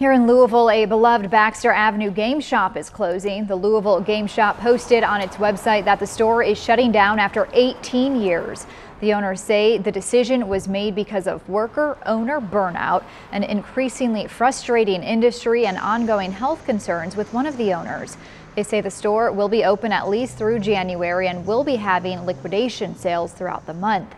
Here in Louisville, a beloved Baxter Avenue game shop is closing. The Louisville Game Shop posted on its website that the store is shutting down after 18 years. The owners say the decision was made because of worker owner burnout, an increasingly frustrating industry and ongoing health concerns with one of the owners. They say the store will be open at least through January and will be having liquidation sales throughout the month.